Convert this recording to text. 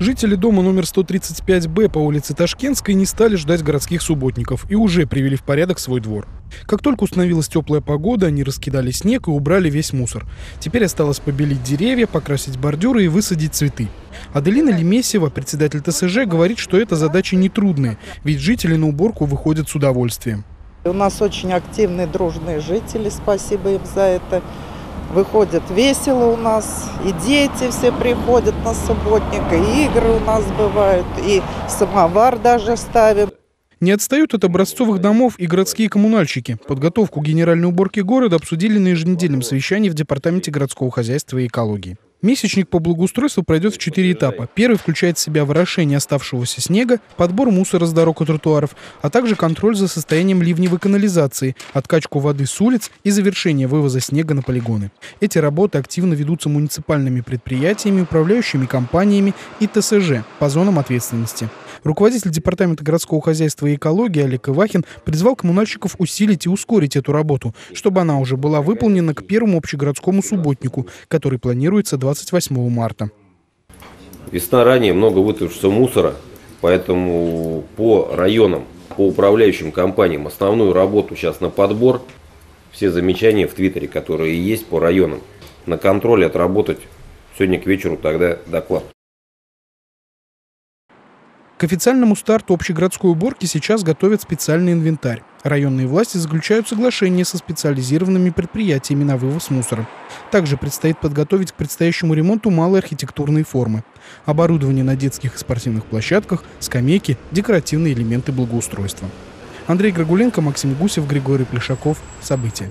Жители дома номер 135Б по улице Ташкентской не стали ждать городских субботников и уже привели в порядок свой двор. Как только установилась теплая погода, они раскидали снег и убрали весь мусор. Теперь осталось побелить деревья, покрасить бордюры и высадить цветы. Аделина Лемесева, председатель ТСЖ, говорит, что эта задача нетрудная, ведь жители на уборку выходят с удовольствием. У нас очень активные, дружные жители, спасибо им за это. Выходят весело у нас, и дети все приходят на субботник, и игры у нас бывают, и самовар даже ставим. Не отстают от образцовых домов и городские коммунальщики. Подготовку генеральной уборки города обсудили на еженедельном совещании в Департаменте городского хозяйства и экологии. Месячник по благоустройству пройдет в четыре этапа. Первый включает в себя ворошение оставшегося снега, подбор мусора с дорог и тротуаров, а также контроль за состоянием ливневой канализации, откачку воды с улиц и завершение вывоза снега на полигоны. Эти работы активно ведутся муниципальными предприятиями, управляющими компаниями и ТСЖ по зонам ответственности. Руководитель Департамента городского хозяйства и экологии Олег Ивахин призвал коммунальщиков усилить и ускорить эту работу, чтобы она уже была выполнена к первому общегородскому субботнику, который планируется 28 марта. Весна ранее, много вытащится мусора, поэтому по районам, по управляющим компаниям основную работу сейчас на подбор, все замечания в Твиттере, которые есть по районам, на контроле отработать сегодня к вечеру тогда доклад. К официальному старту общегородской уборки сейчас готовят специальный инвентарь. Районные власти заключают соглашения со специализированными предприятиями на вывоз мусора. Также предстоит подготовить к предстоящему ремонту малые архитектурные формы. Оборудование на детских и спортивных площадках, скамейки, декоративные элементы благоустройства. Андрей Грагуленко, Максим Гусев, Григорий Плешаков. События.